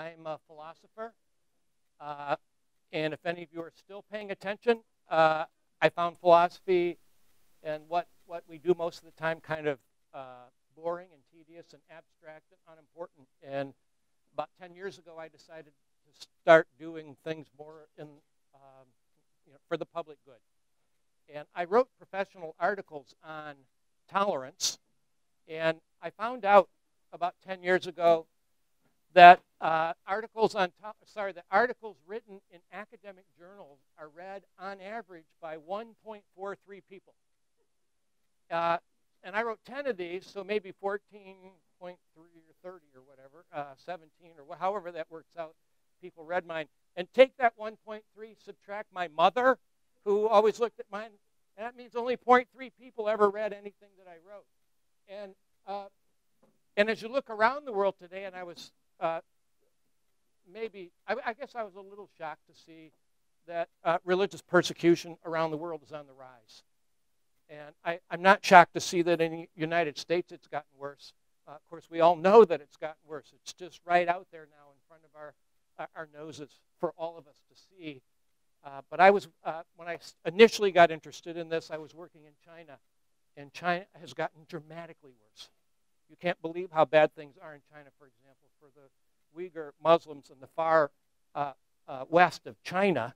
I'm a philosopher. Uh, and if any of you are still paying attention, uh, I found philosophy and what, what we do most of the time kind of uh, boring and tedious and abstract and unimportant. And about 10 years ago, I decided to start doing things more in, um, you know, for the public good. And I wrote professional articles on tolerance. And I found out about 10 years ago that uh, articles on top, sorry, the articles written in academic journals are read on average by 1.43 people. Uh, and I wrote 10 of these, so maybe 14.3 or 30 or whatever, uh, 17 or however that works out. People read mine. And take that 1.3, subtract my mother, who always looked at mine, and that means only 0.3 people ever read anything that I wrote. And, uh, and as you look around the world today, and I was uh, maybe, I, I, guess I was a little shocked to see that uh, religious persecution around the world is on the rise. And I, am not shocked to see that in the United States it's gotten worse. Uh, of course, we all know that it's gotten worse. It's just right out there now in front of our, uh, our noses for all of us to see. Uh, but I was, when I initially got interested in this, I was working in China, and China has gotten dramatically worse. You can't believe how bad things are in China, for example, for the Uyghur Muslims in the far uh, uh, west of China.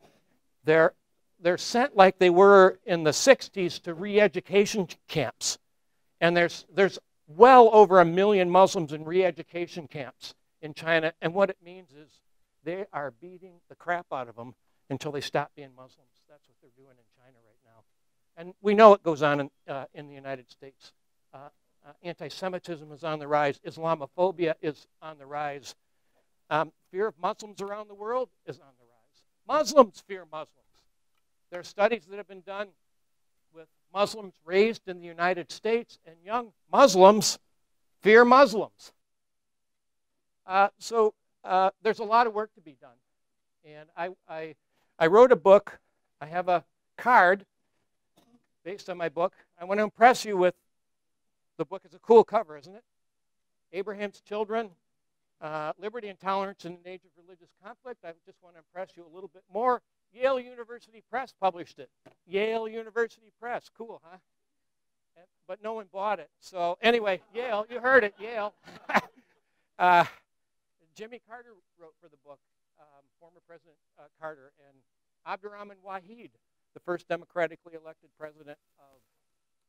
They're they're sent like they were in the 60s to re-education camps. And there's, there's well over a million Muslims in re-education camps in China. And what it means is they are beating the crap out of them until they stop being Muslims. That's what they're doing in China right now. And we know it goes on in, uh, in the United States. Uh, uh, anti-Semitism is on the rise. Islamophobia is on the rise. Um, fear of Muslims around the world is on the rise. Muslims fear Muslims. There are studies that have been done with Muslims raised in the United States, and young Muslims fear Muslims. Uh, so uh, there's a lot of work to be done. And I, I, I wrote a book. I have a card based on my book. I want to impress you with the book. It's a cool cover, isn't it? Abraham's Children, uh, Liberty and Tolerance in an Age of Religious Conflict. I just want to impress you a little bit more. Yale University Press published it. Yale University Press. Cool, huh? But no one bought it. So, anyway, Yale, you heard it, Yale. uh, Jimmy Carter wrote for the book, um, former President uh, Carter, and Abdurrahman Wahid, the first democratically elected president of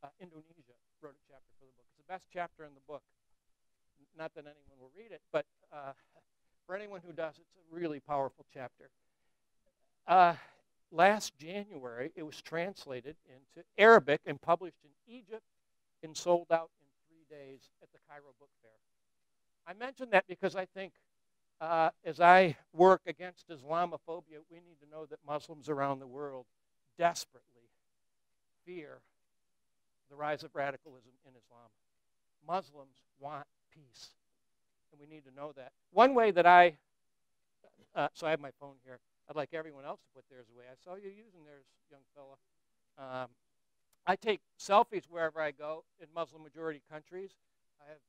uh, Indonesia, wrote a chapter for the book. It's the best chapter in the book. Not that anyone will read it, but uh, for anyone who does, it's a really powerful chapter. Uh, last January, it was translated into Arabic and published in Egypt and sold out in three days at the Cairo Book Fair. I mention that because I think uh, as I work against Islamophobia, we need to know that Muslims around the world desperately fear the rise of radicalism in Islam. Muslims want peace, and we need to know that. One way that I, uh, so I have my phone here. I'd like everyone else to put theirs away. I saw you using theirs, young fella. Um, I take selfies wherever I go in Muslim majority countries. I have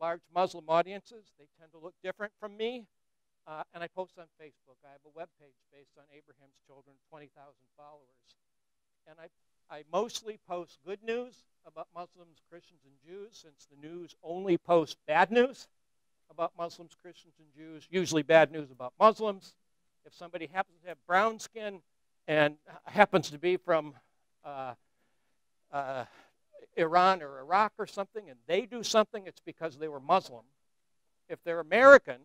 large Muslim audiences. They tend to look different from me. Uh, and I post on Facebook. I have a web page based on Abraham's Children, 20,000 followers. And I, I mostly post good news about Muslims, Christians, and Jews, since the news only posts bad news about Muslims, Christians, and Jews, usually bad news about Muslims if somebody happens to have brown skin and happens to be from uh, uh, Iran or Iraq or something, and they do something, it's because they were Muslim. If they're American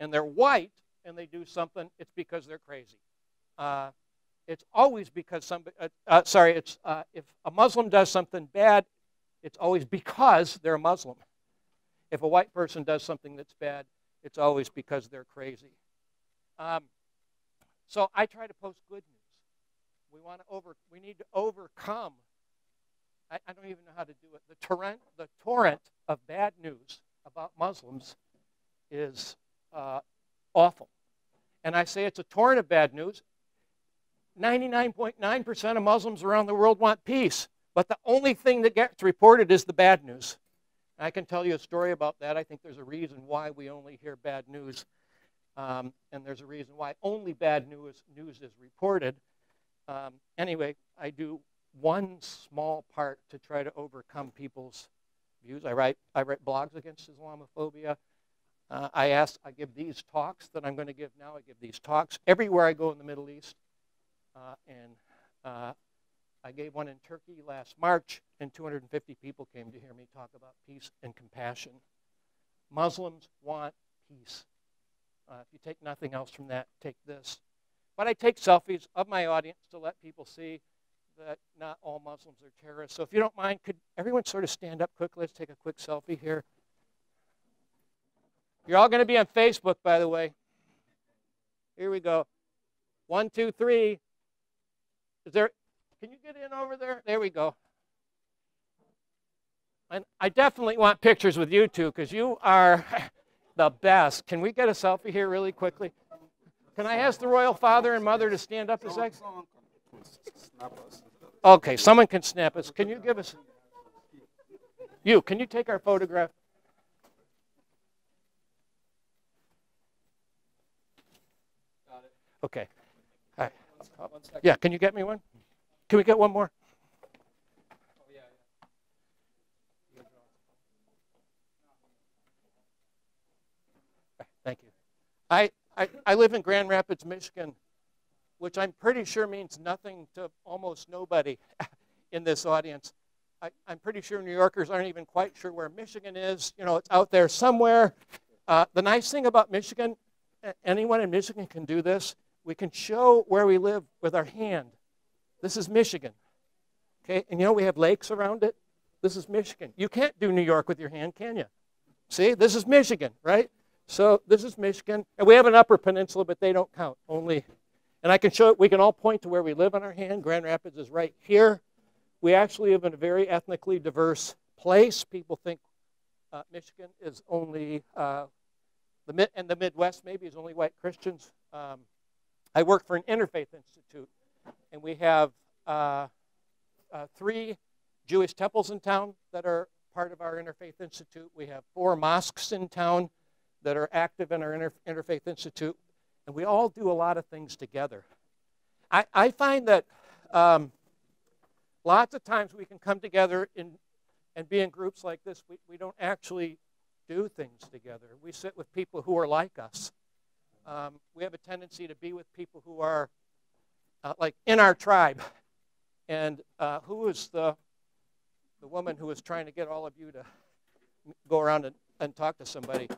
and they're white and they do something, it's because they're crazy. Uh, it's always because somebody, uh, uh, sorry, it's, uh, if a Muslim does something bad, it's always because they're a Muslim. If a white person does something that's bad, it's always because they're crazy. Um, so I try to post good news. We want to over. We need to overcome. I, I don't even know how to do it. The torrent, the torrent of bad news about Muslims is uh, awful. And I say it's a torrent of bad news. 99.9% of Muslims around the world want peace, but the only thing that gets reported is the bad news. I can tell you a story about that. I think there's a reason why we only hear bad news Um, and there's a reason why only bad news, news is reported. Um, anyway, I do one small part to try to overcome people's views. I write, I write blogs against Islamophobia. Uh, I ask, I give these talks that I'm going to give now. I give these talks everywhere I go in the Middle East. Uh, and uh, I gave one in Turkey last March, and 250 people came to hear me talk about peace and compassion. Muslims want peace. Uh, if you take nothing else from that, take this. But I take selfies of my audience to let people see that not all Muslims are terrorists. So if you don't mind, could everyone sort of stand up quickly? Let's take a quick selfie here. You're all going to be on Facebook, by the way. Here we go. One, two, three. Is there, can you get in over there? There we go. And I definitely want pictures with you two because you are the best. Can we get a selfie here really quickly? Can I ask the royal father and mother to stand up a second? Okay, someone can snap us. Can you give us? You, can you take our photograph? Okay. Yeah, can you get me one? Can we get one more? Thank you. I, I, I live in Grand Rapids, Michigan, which I'm pretty sure means nothing to almost nobody in this audience. I, am pretty sure New Yorkers aren't even quite sure where Michigan is. You know, it's out there somewhere. Uh, the nice thing about Michigan, anyone in Michigan can do this. We can show where we live with our hand. This is Michigan. Okay, and you know we have lakes around it. This is Michigan. You can't do New York with your hand, can you? See, this is Michigan, right? So this is Michigan, and we have an upper peninsula, but they don't count. Only and I can show it, we can all point to where we live on our hand. Grand Rapids is right here. We actually live in a very ethnically diverse place. People think uh, Michigan is only, uh, the mid, and the Midwest maybe is only white Christians. Um, I work for an interfaith institute, and we have uh, uh three Jewish temples in town that are part of our interfaith institute. We have four mosques in town that are active in our inter interfaith institute. And we all do a lot of things together. I, I find that um, lots of times we can come together in, and be in groups like this. We, we don't actually do things together. We sit with people who are like us. Um, we have a tendency to be with people who are uh, like in our tribe. And uh, who is the, the woman who is trying to get all of you to go around and, and talk to somebody?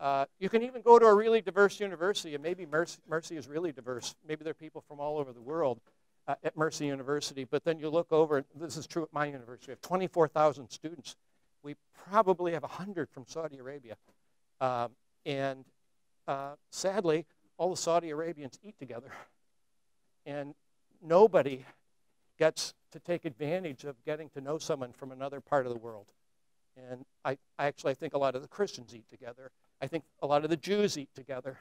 Uh, you can even go to a really diverse university, and maybe Mercy, Mercy is really diverse. Maybe there are people from all over the world uh, at Mercy University, but then you look over, this is true at my university, we have 24,000 students. We probably have 100 from Saudi Arabia. Um, and uh, sadly, all the Saudi Arabians eat together. And nobody gets to take advantage of getting to know someone from another part of the world. And I, I actually I think a lot of the Christians eat together. I think a lot of the Jews eat together.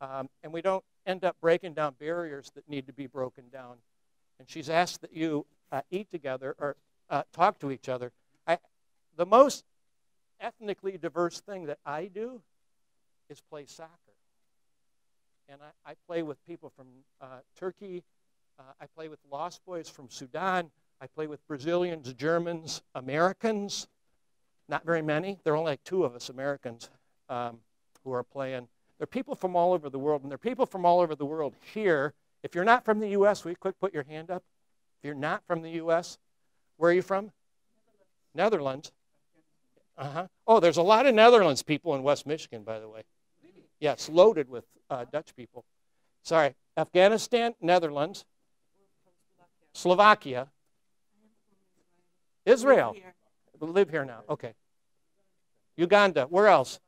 Um, and we don't end up breaking down barriers that need to be broken down. And she's asked that you uh, eat together or uh, talk to each other. I, the most ethnically diverse thing that I do is play soccer. And I, I play with people from uh, Turkey. Uh, I play with Lost Boys from Sudan. I play with Brazilians, Germans, Americans. Not very many. There are only like two of us Americans um, who are playing. There are people from all over the world, and there are people from all over the world here. If you're not from the U.S., will you quick put your hand up? If you're not from the U.S., where are you from? Netherlands. Uh-huh. Oh, there's a lot of Netherlands people in West Michigan, by the way. Yes, loaded with uh, Dutch people. Sorry, Afghanistan, Netherlands, Slovakia, Israel. We Live here now. Okay. Uganda. Where else?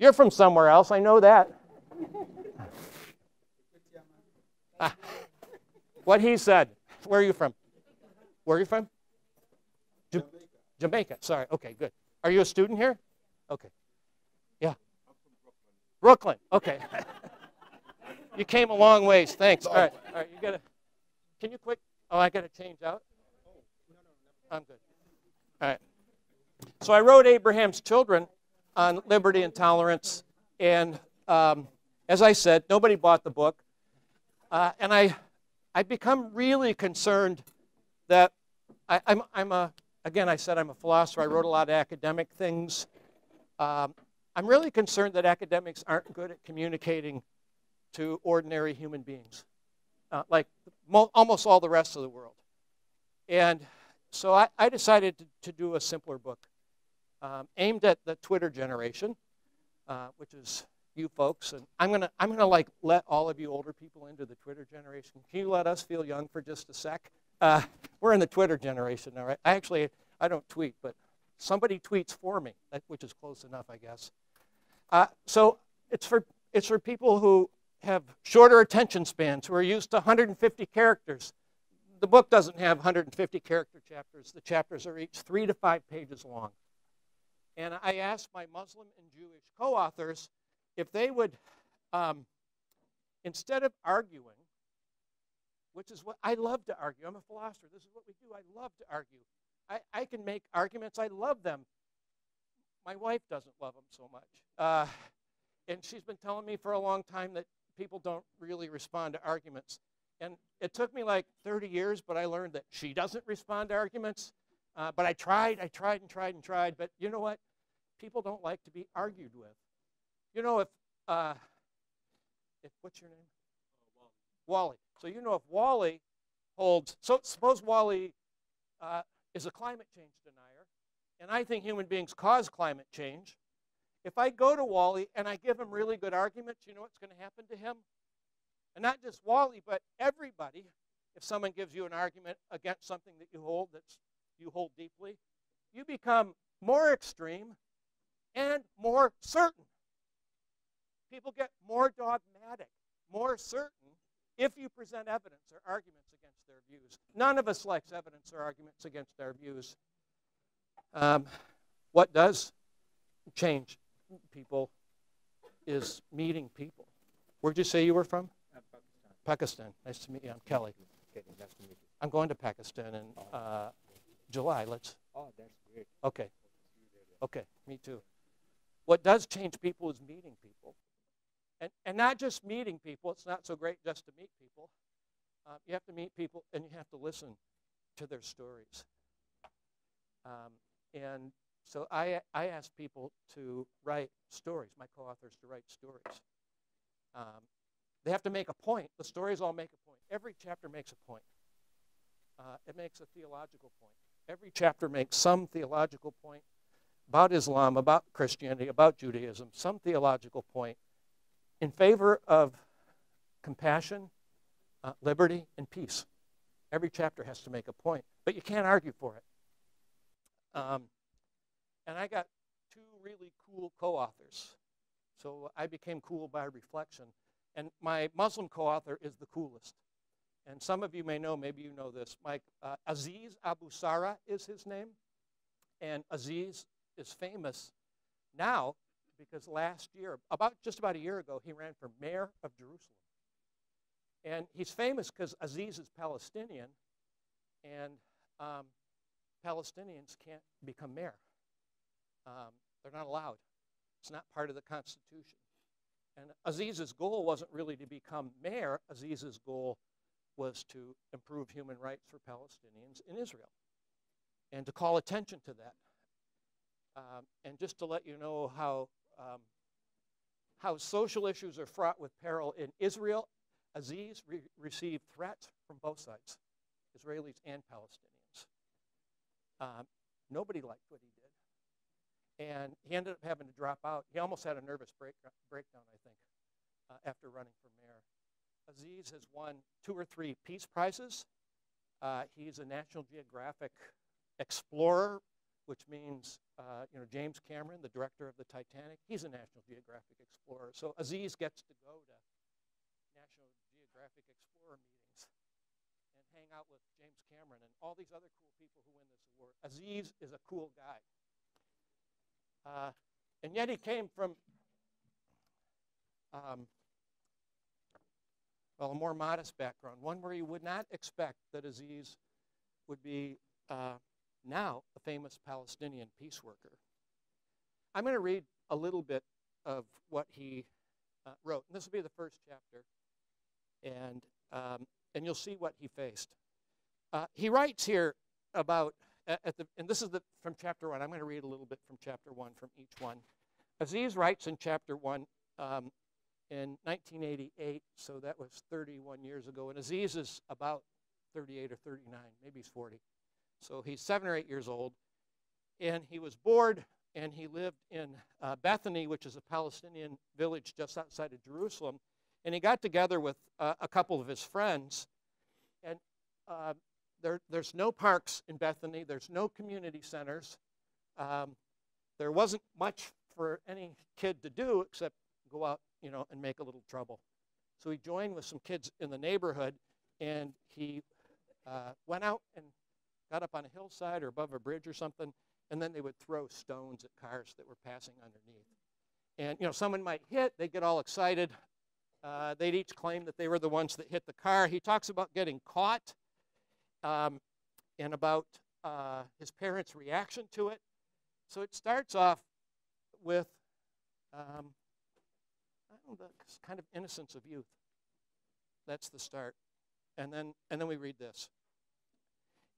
You're from somewhere else, I know that. ah, what he said. Where are you from? Where are you from? Jamaica. Jamaica. Sorry. Okay, good. Are you a student here? Okay. Brooklyn. Okay. you came a long ways. Thanks. All right. All right. You got to. Can you quick? Oh, I got to change out. I'm good. All right. So I wrote Abraham's Children on liberty and tolerance. And um, as I said, nobody bought the book. Uh, and I, I become really concerned that I, I'm, I'm a, again, I said I'm a philosopher. I wrote a lot of academic things. Um, I'm really concerned that academics aren't good at communicating to ordinary human beings, uh, like almost all the rest of the world. And so I, I decided to, to, do a simpler book um, aimed at the Twitter generation, uh, which is you folks. And I'm gonna I'm gonna like let all of you older people into the Twitter generation. Can you let us feel young for just a sec? Uh, we're in the Twitter generation now, right? I actually I don't tweet, but somebody tweets for me, which is close enough, I guess. Uh, so it's for it's for people who have shorter attention spans, who are used to 150 characters. The book doesn't have 150 character chapters. The chapters are each three to five pages long. And I asked my Muslim and Jewish co-authors if they would, um, instead of arguing, which is what I love to argue. I'm a philosopher. This is what we do. I love to argue. I, I can make arguments. I love them. My wife doesn't love him so much. Uh, and she's been telling me for a long time that people don't really respond to arguments. And it took me like 30 years, but I learned that she doesn't respond to arguments. Uh, but I tried, I tried and tried and tried. But you know what? People don't like to be argued with. You know, if, uh, if what's your name? Uh, Wally. Wally. So you know if Wally holds, so suppose Wally uh, is a climate change denier, and I think human beings cause climate change. If I go to Wally and I give him really good arguments, you know what's going to happen to him? And not just Wally, but everybody. If someone gives you an argument against something that you hold that's you hold deeply, you become more extreme and more certain. People get more dogmatic, more certain if you present evidence or arguments against their views. None of us likes evidence or arguments against our views. Um, what does change people is meeting people. Where'd you say you were from? Uh, Pakistan. Pakistan. Nice to meet you. I'm Kelly. Okay, nice to meet you. I'm going to Pakistan in uh, July. Let's. Oh, that's great. Okay. Okay, me too. What does change people is meeting people. And, and not just meeting people. It's not so great just to meet people. Uh, you have to meet people and you have to listen to their stories. Um, and so I, I ask people to write stories, my co-authors to write stories. Um, they have to make a point. The stories all make a point. Every chapter makes a point. Uh, it makes a theological point. Every chapter makes some theological point about Islam, about Christianity, about Judaism, some theological point in favor of compassion, uh, liberty, and peace. Every chapter has to make a point, but you can't argue for it. Um, and I got two really cool co authors. So I became cool by reflection. And my Muslim co author is the coolest. And some of you may know, maybe you know this. Mike, uh, Aziz Abu Sarah is his name. And Aziz is famous now because last year, about just about a year ago, he ran for mayor of Jerusalem. And he's famous because Aziz is Palestinian, and um, Palestinians can't become mayor. Um, they're not allowed. It's not part of the Constitution. And Aziz's goal wasn't really to become mayor. Aziz's goal was to improve human rights for Palestinians in Israel and to call attention to that. Um, and just to let you know how um, how social issues are fraught with peril in Israel. Aziz re received threats from both sides, Israelis and Palestinians. Um, nobody liked what he did. And he ended up having to drop out. He almost had a nervous break, breakdown, I think, uh, after running for mayor. Aziz has won two or three peace prizes. Uh, he's a National Geographic explorer which means, uh, you know, James Cameron, the director of the Titanic, he's a National Geographic explorer. So Aziz gets to go to National Geographic explorer meetings hang out with James Cameron and all these other cool people who win this award. Aziz is a cool guy. Uh, and yet he came from, um, well, a more modest background, one where you would not expect that Aziz would be uh, now a famous Palestinian peace worker. I'm going to read a little bit of what he uh, wrote. And this will be the first chapter, and um, and you'll see what he faced. Uh, he writes here about at the and this is the from chapter one. I'm going to read a little bit from chapter one from each one. Aziz writes in chapter one um, in 1988, so that was 31 years ago, and Aziz is about 38 or 39, maybe he's 40. So he's seven or eight years old, and he was bored, and he lived in uh, Bethany, which is a Palestinian village just outside of Jerusalem. And he got together with uh, a couple of his friends, and uh, there, there's no parks in Bethany, there's no community centers. Um, there wasn't much for any kid to do except go out, you know, and make a little trouble. So he joined with some kids in the neighborhood, and he uh, went out and got up on a hillside or above a bridge or something, and then they would throw stones at cars that were passing underneath. And you know, someone might hit, they'd get all excited. Uh, they'd each claim that they were the ones that hit the car. He talks about getting caught um, and about uh, his parents' reaction to it. So it starts off with um, know, the kind of innocence of youth. That's the start. And then, and then we read this.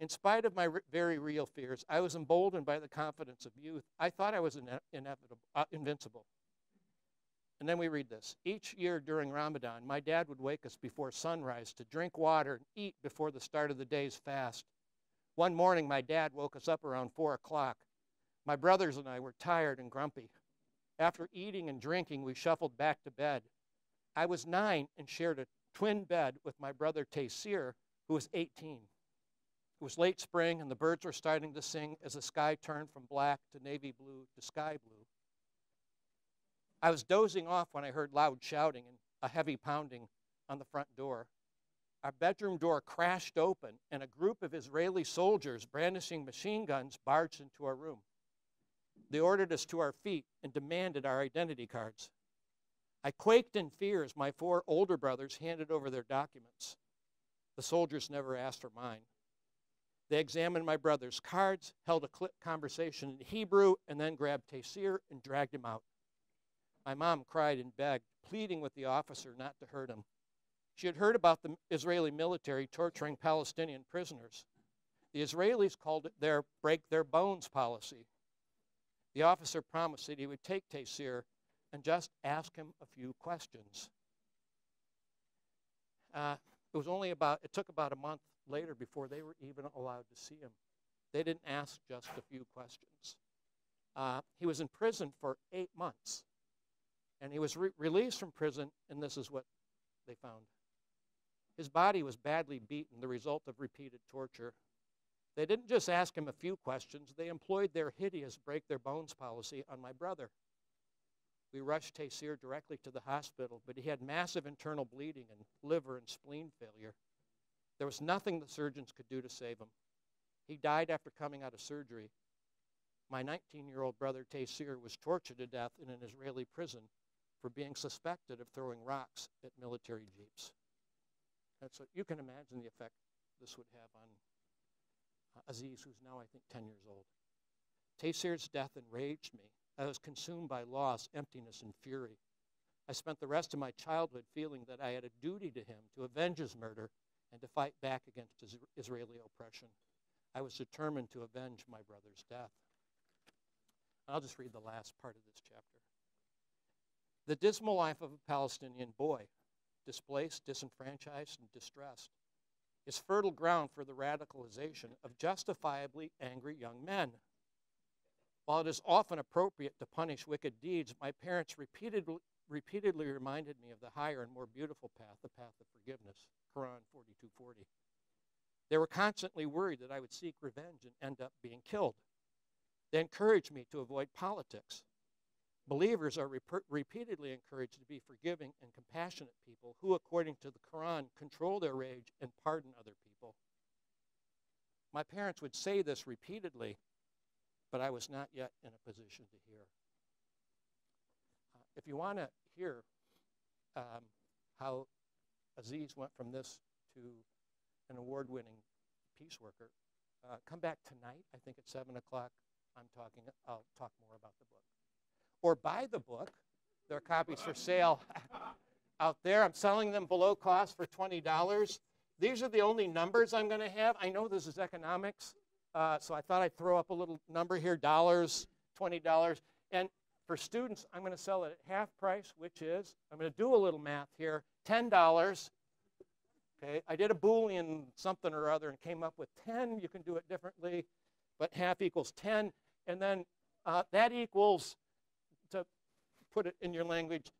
In spite of my very real fears, I was emboldened by the confidence of youth. I thought I was ine- inevitable, uh, invincible. And then we read this. Each year during Ramadan, my dad would wake us before sunrise to drink water and eat before the start of the day's fast. One morning, my dad woke us up around 4 o'clock. My brothers and I were tired and grumpy. After eating and drinking, we shuffled back to bed. I was nine and shared a twin bed with my brother Taysir, who was 18. It was late spring, and the birds were starting to sing as the sky turned from black to navy blue to sky blue. I was dozing off when I heard loud shouting and a heavy pounding on the front door. Our bedroom door crashed open, and a group of Israeli soldiers brandishing machine guns barged into our room. They ordered us to our feet and demanded our identity cards. I quaked in fear as my four older brothers handed over their documents. The soldiers never asked for mine. They examined my brother's cards, held a clip conversation in Hebrew, and then grabbed Taysir and dragged him out. My mom cried and begged, pleading with the officer not to hurt him. She had heard about the Israeli military torturing Palestinian prisoners. The Israelis called it their break their bones policy. The officer promised that he would take Taysir and just ask him a few questions. Uh, it was only about, it took about a month later before they were even allowed to see him. They didn't ask just a few questions. Uh, he was in prison for eight months. And he was re- released from prison, and this is what they found. His body was badly beaten, the result of repeated torture. They didn't just ask him a few questions, they employed their hideous break their bones policy on my brother. We rushed Taysir directly to the hospital, but he had massive internal bleeding and liver and spleen failure. There was nothing the surgeons could do to save him. He died after coming out of surgery. My 19 year old brother Taysir was tortured to death in an Israeli prison for being suspected of throwing rocks at military jeeps. And so you can imagine the effect this would have on uh, Aziz, who's now, I think, 10 years old. Taysir's death enraged me. I was consumed by loss, emptiness, and fury. I spent the rest of my childhood feeling that I had a duty to him to avenge his murder and to fight back against Israeli oppression. I was determined to avenge my brother's death. I'll just read the last part of this chapter. The dismal life of a Palestinian boy, displaced, disenfranchised, and distressed, is fertile ground for the radicalization of justifiably angry young men. While it is often appropriate to punish wicked deeds, my parents repeatedly, repeatedly reminded me of the higher and more beautiful path, the path of forgiveness. Quran 42:40. They were constantly worried that I would seek revenge and end up being killed. They encouraged me to avoid politics. Believers are rep- repeatedly encouraged to be forgiving and compassionate people who, according to the Quran, control their rage and pardon other people. My parents would say this repeatedly, but I was not yet in a position to hear. Uh, if you want to hear um, how Aziz went from this to an award winning peace worker, uh, come back tonight, I think at 7 o'clock. I'm talking, I'll talk more about the book or buy the book. There are copies for sale out there. I'm selling them below cost for $20. These are the only numbers I'm going to have. I know this is economics, uh, so I thought I'd throw up a little number here dollars, $20. And for students, I'm going to sell it at half price, which is, I'm going to do a little math here, $10. Okay, I did a Boolean something or other and came up with 10. You can do it differently, but half equals 10. And then uh, that equals, put it in your language,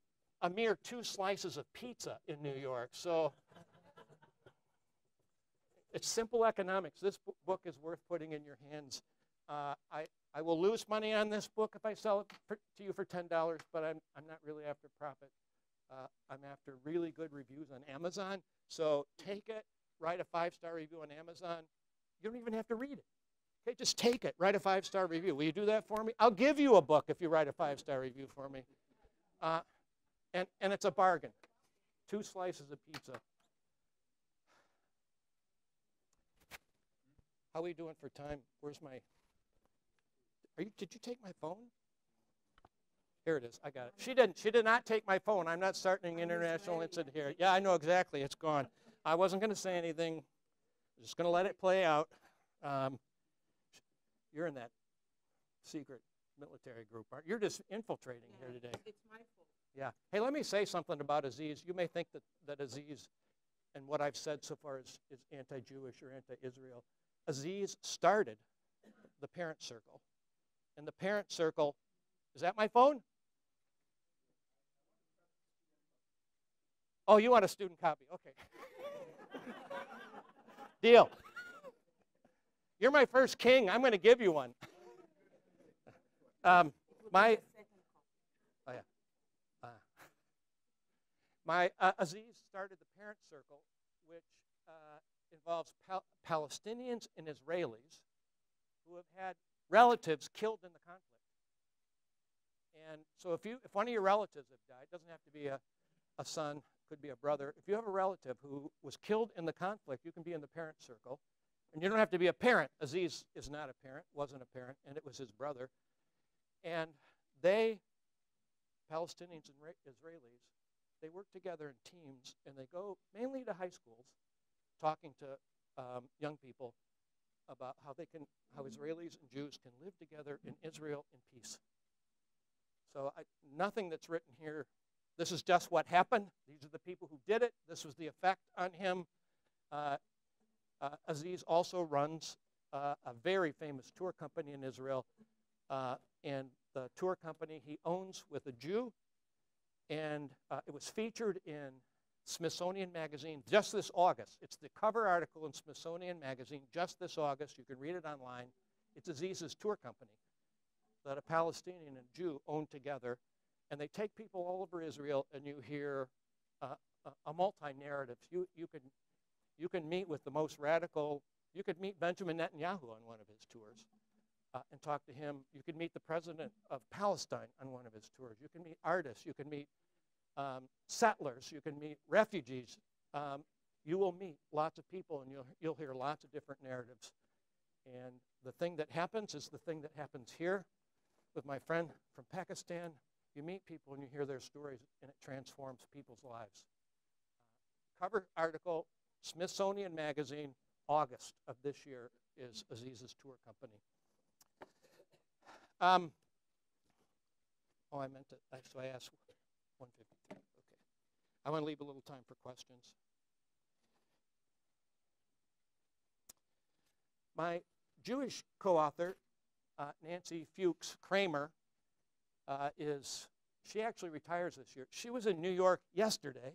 a mere two slices of pizza in New York. So it's simple economics. This book is worth putting in your hands. Uh, I, I will lose money on this book if I sell it for, to you for $10, but I'm, I'm not really after profit. Uh, I'm after really good reviews on Amazon. So take it, write a five star review on Amazon. You don't even have to read it. Okay, just take it, write a five star review. Will you do that for me? I'll give you a book if you write a five star review for me. Uh, and, and it's a bargain. Two slices of pizza. How are we doing for time? Where's my. Are you, did you take my phone? Here it is. I got it. She didn't. She did not take my phone. I'm not starting an international incident here. Yeah, I know exactly. It's gone. I wasn't going to say anything. I'm just going to let it play out. Um, you're in that secret military group, aren't you? You're just infiltrating yeah, here today. It's my fault. Yeah. Hey, let me say something about Aziz. You may think that, that Aziz and what I've said so far is, is anti Jewish or anti Israel. Aziz started the parent circle. And the parent circle, is that my phone? Oh, you want a student copy? Okay. Deal. You're my first king. I'm going to give you one. Um, my, oh yeah. Uh, my uh, Aziz started the parent circle, which uh, involves Pal- Palestinians and Israelis who have had relatives killed in the conflict. And so if you if one of your relatives have died, it doesn't have to be a, a son, could be a brother. If you have a relative who was killed in the conflict, you can be in the parent circle. And you don't have to be a parent. Aziz is not a parent, wasn't a parent, and it was his brother. And they, Palestinians and Israelis, they work together in teams and they go mainly to high schools talking to um, young people about how they can, how Israelis and Jews can live together in Israel in peace. So I, nothing that's written here. This is just what happened. These are the people who did it. This was the effect on him. Uh, uh, Aziz also runs uh, a very famous tour company in Israel, uh, and the tour company he owns with a Jew, and uh, it was featured in Smithsonian Magazine just this August. It's the cover article in Smithsonian Magazine just this August. You can read it online. It's Aziz's tour company that a Palestinian and Jew own together, and they take people all over Israel, and you hear uh, a, a multi-narrative. You, you, can, you can meet with the most radical, you could meet Benjamin Netanyahu on one of his tours uh, and talk to him. You can meet the president of Palestine on one of his tours. You can meet artists. You can meet um, settlers. You can meet refugees. Um, you will meet lots of people, and you'll, you'll hear lots of different narratives. And the thing that happens is the thing that happens here with my friend from Pakistan. You meet people and you hear their stories, and it transforms people's lives. Uh, cover article, Smithsonian Magazine, August of this year, is Aziz's tour company. Um, oh, I meant to, so I asked 153. Okay. I want to leave a little time for questions. My Jewish co author, uh, Nancy Fuchs Kreimer, uh, is, she actually retires this year. She was in New York yesterday,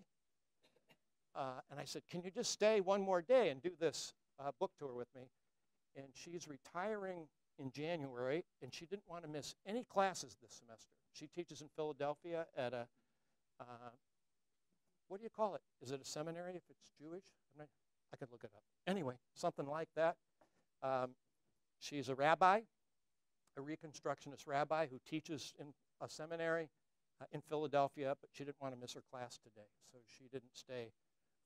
uh, and I said, Can you just stay one more day and do this uh, book tour with me? And she's retiring in January, and she didn't want to miss any classes this semester. She teaches in Philadelphia at a, uh, what do you call it? Is it a seminary if it's Jewish? Not, i could look it up. Anyway, something like that. Um, she's a rabbi, a Reconstructionist rabbi who teaches in a seminary uh, in Philadelphia, but she didn't want to miss her class today, so she didn't stay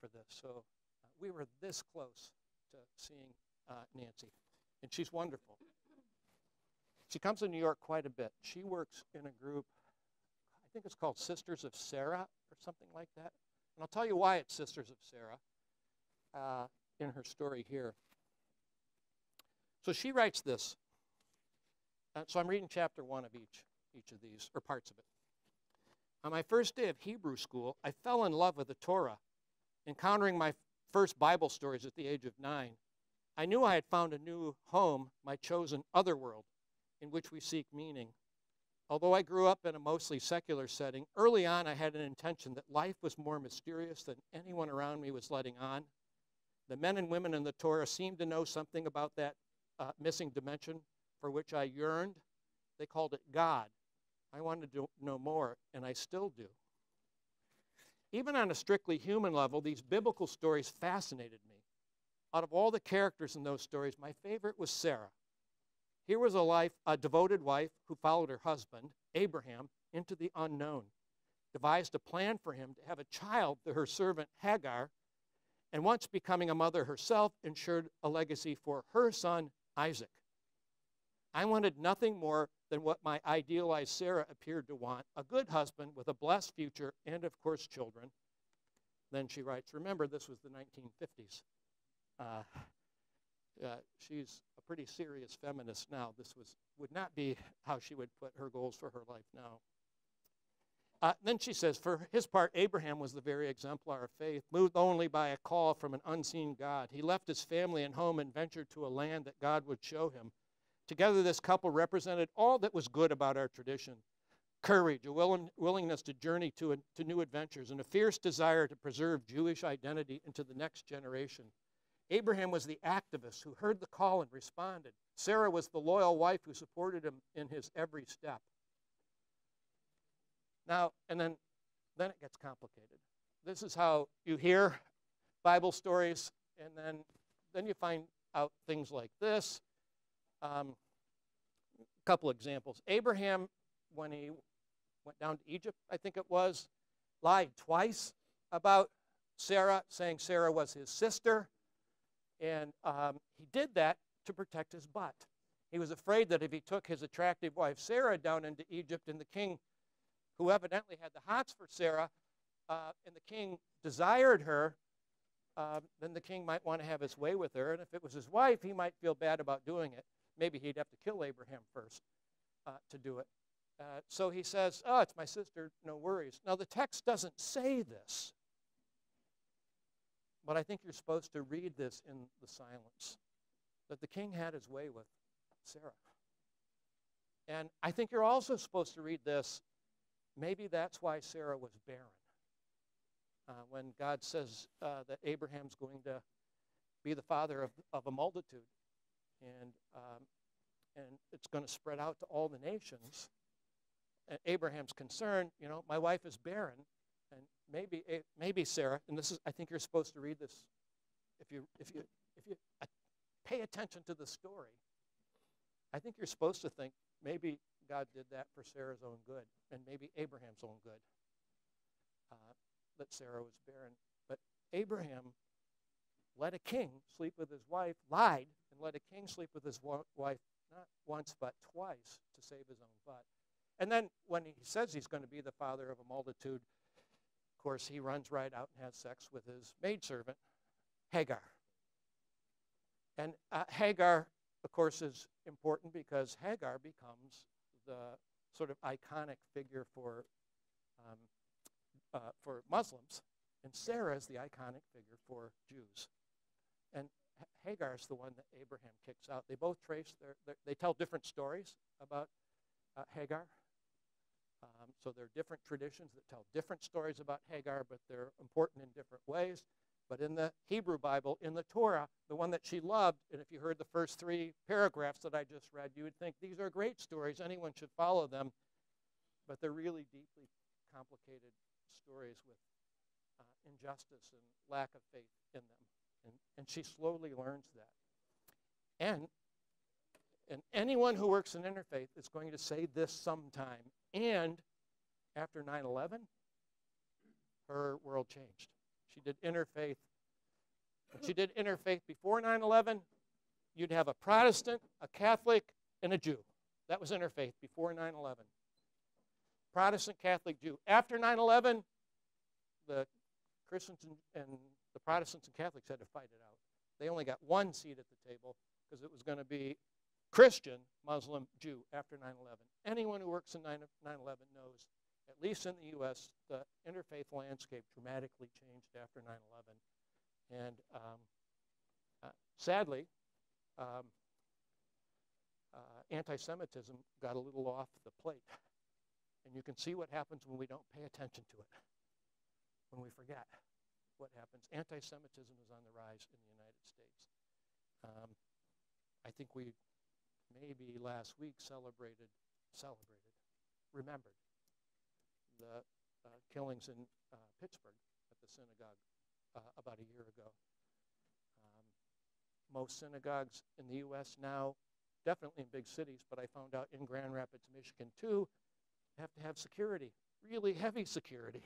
for this. So uh, we were this close to seeing uh, Nancy, and she's wonderful. She comes to New York quite a bit. She works in a group, I think it's called Sisters of Sarah or something like that. And I'll tell you why it's Sisters of Sarah uh, in her story here. So she writes this. Uh, so I'm reading chapter one of each, each of these, or parts of it. On my first day of Hebrew school, I fell in love with the Torah, encountering my first Bible stories at the age of nine. I knew I had found a new home, my chosen other world, in which we seek meaning. Although I grew up in a mostly secular setting, early on I had an intention that life was more mysterious than anyone around me was letting on. The men and women in the Torah seemed to know something about that uh, missing dimension for which I yearned. They called it God. I wanted to know more, and I still do. Even on a strictly human level, these biblical stories fascinated me. Out of all the characters in those stories, my favorite was Sarah. Here was a life, a devoted wife who followed her husband, Abraham, into the unknown, devised a plan for him to have a child through her servant Hagar, and once becoming a mother herself, ensured a legacy for her son Isaac. I wanted nothing more than what my idealized Sarah appeared to want a good husband with a blessed future and, of course, children. Then she writes, Remember, this was the 1950s. Uh, uh, she's a pretty serious feminist now. This was, would not be how she would put her goals for her life now. Uh, then she says, For his part, Abraham was the very exemplar of faith, moved only by a call from an unseen God. He left his family and home and ventured to a land that God would show him. Together, this couple represented all that was good about our tradition courage, a willing, willingness to journey to, a, to new adventures, and a fierce desire to preserve Jewish identity into the next generation. Abraham was the activist who heard the call and responded. Sarah was the loyal wife who supported him in his every step. Now, and then, then it gets complicated. This is how you hear Bible stories, and then, then you find out things like this. Um, a couple examples. Abraham, when he went down to Egypt, I think it was, lied twice about Sarah, saying Sarah was his sister. And um, he did that to protect his butt. He was afraid that if he took his attractive wife Sarah down into Egypt and the king, who evidently had the hots for Sarah, uh, and the king desired her, uh, then the king might want to have his way with her. And if it was his wife, he might feel bad about doing it maybe he'd have to kill Abraham first uh, to do it. Uh, so he says, Oh, it's my sister, no worries. Now, the text doesn't say this, but I think you're supposed to read this in the silence that the king had his way with Sarah. And I think you're also supposed to read this. Maybe that's why Sarah was barren. Uh, when God says uh, that Abraham's going to be the father of, of a multitude, and um, and it's going to spread out to all the nations. And Abraham's concerned, you know, my wife is barren, maybe maybe Sarah, and this is I think you're supposed to read this if you if you if you uh, pay attention to the story. I think you're supposed to think maybe God did that for Sarah's own good, and maybe Abraham's own good. Uh, that Sarah was barren, but Abraham let a king sleep with his wife, lied, and let a king sleep with his wife not once but twice to save his own butt. And then when he says he's going to be the father of a multitude, of course, he runs right out and has sex with his maidservant, Hagar. And uh, Hagar, of course, is important because Hagar becomes the sort of iconic figure for, um, uh, for Muslims, and Sarah is the iconic figure for Jews. And Hagar is the one that Abraham kicks out. They both trace their, their they tell different stories about uh, Hagar. Um, so there are different traditions that tell different stories about Hagar, but they're important in different ways. But in the Hebrew Bible, in the Torah, the one that she loved, and if you heard the first three paragraphs that I just read, you would think these are great stories. Anyone should follow them. But they're really deeply complicated stories with uh, injustice and lack of faith in them. And, and she slowly learns that. And, and anyone who works in interfaith is going to say this sometime. And after 9 11, her world changed. She did interfaith. When she did interfaith before 9 11, you'd have a Protestant, a Catholic, and a Jew. That was interfaith before 9 11. Protestant, Catholic, Jew. After 9 11, the Christians and, and the Protestants and Catholics had to fight it out. They only got one seat at the table because it was going to be Christian, Muslim, Jew after 9 11. Anyone who works in 9 11 knows, at least in the U.S., the interfaith landscape dramatically changed after 9 11. And um, uh, sadly, um, uh, anti Semitism got a little off the plate. And you can see what happens when we don't pay attention to it, when we forget what happens. Anti Semitism is on the rise in the United States. Um, I think we maybe last week celebrated, celebrated, remembered the uh, killings in uh, Pittsburgh at the synagogue uh, about a year ago. Um, most synagogues in the U.S. now, definitely in big cities, but I found out in Grand Rapids, Michigan too, have to have security, really heavy security.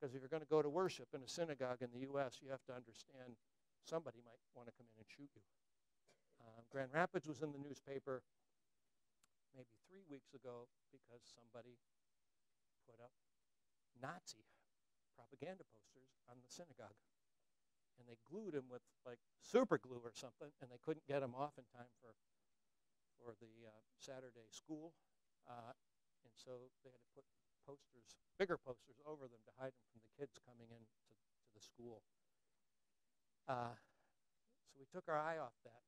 Because if you're going to go to worship in a synagogue in the U.S., you have to understand somebody might want to come in and shoot you. Um, Grand Rapids was in the newspaper maybe three weeks ago because somebody put up Nazi propaganda posters on the synagogue. And they glued him with like super glue or something, and they couldn't get him off in time for, for the uh, Saturday school. Uh, and so they had to put posters, bigger posters over them to hide them from the kids coming in to, to the school. Uh, so we took our eye off that,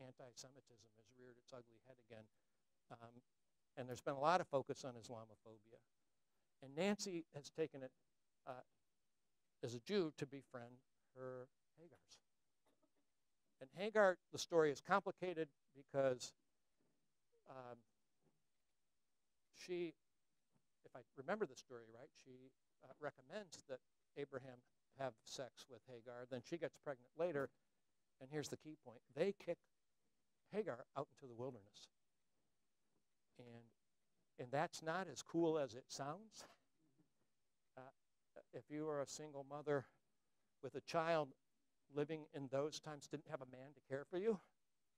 anti-Semitism has reared its ugly head again. Um, and there's been a lot of focus on Islamophobia. And Nancy has taken it uh, as a Jew to befriend her Hagars. And Hagar, the story is complicated because um, she if I remember the story right, she uh, recommends that Abraham have sex with Hagar. Then she gets pregnant later. And here's the key point they kick Hagar out into the wilderness. And, and that's not as cool as it sounds. Uh, if you were a single mother with a child living in those times, didn't have a man to care for you,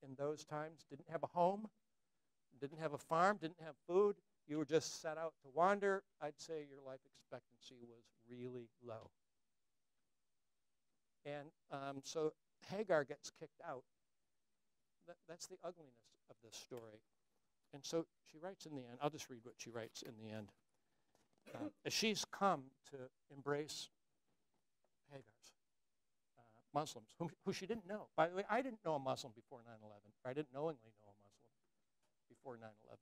in those times, didn't have a home, didn't have a farm, didn't have food, you were just set out to wander, I'd say your life expectancy was really low. And um, so Hagar gets kicked out. That, that's the ugliness of this story. And so she writes in the end, I'll just read what she writes in the end. Uh, as she's come to embrace Hagar's, uh, Muslims, whom, who she didn't know. By the way, I didn't know a Muslim before 9 11. I didn't knowingly know a Muslim before 9 11.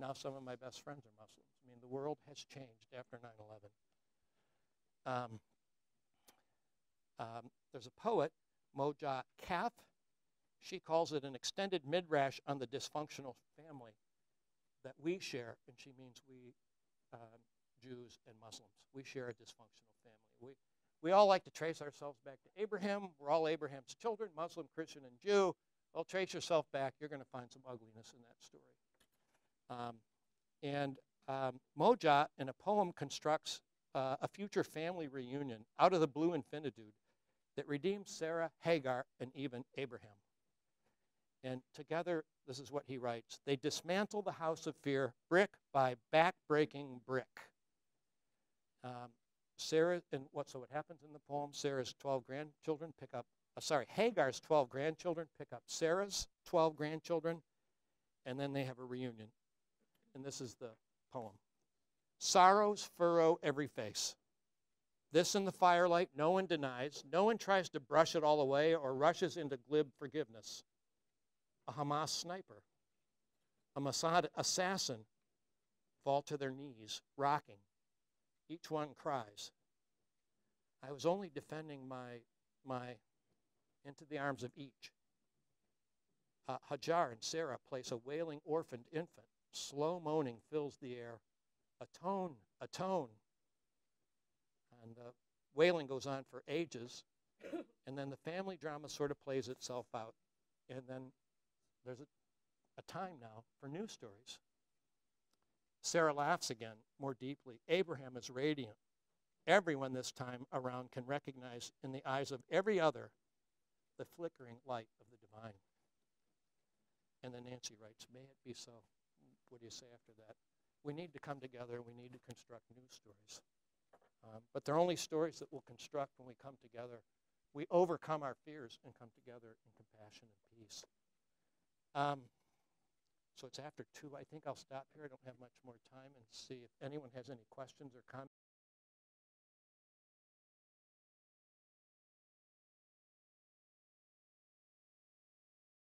Now some of my best friends are Muslims. I mean, the world has changed after 9 11. Um, um, there's a poet, Mohja Kahf. She calls it an extended midrash on the dysfunctional family that we share, and she means we um, Jews and Muslims. We share a dysfunctional family. We, we all like to trace ourselves back to Abraham. We're all Abraham's children, Muslim, Christian, and Jew. Well, trace yourself back. You're going to find some ugliness in that story. Um, and um, Mohja, in a poem, constructs uh, a future family reunion out of the blue infinitude that redeems Sarah, Hagar, and even Abraham. And together, this is what he writes they dismantle the house of fear brick by back-breaking brick. Um, Sarah, and what so what happens in the poem? Sarah's 12 grandchildren pick up, uh, sorry, Hagar's 12 grandchildren pick up Sarah's 12 grandchildren, and then they have a reunion and this is the poem Sorrows furrow every face. This in the firelight no one denies. No one tries to brush it all away or rushes into glib forgiveness. A Hamas sniper, a Mossad assassin fall to their knees, rocking. Each one cries. I was only defending my, my into the arms of each. Uh, Hajar and Sarah place a wailing orphaned infant Slow moaning fills the air. Atone, atone. And the wailing goes on for ages. And then the family drama sort of plays itself out. And then there's a, a time now for new stories. Sarah laughs again more deeply. Abraham is radiant. Everyone this time around can recognize in the eyes of every other the flickering light of the divine. And then Nancy writes, May it be so. What do you say after that? we need to come together. We need to construct new stories. Um, but they're only stories that we'll construct when we come together. We overcome our fears and come together in compassion and peace. Um, so it's after two. I think I'll stop here. I don't have much more time and see if anyone has any questions or comments.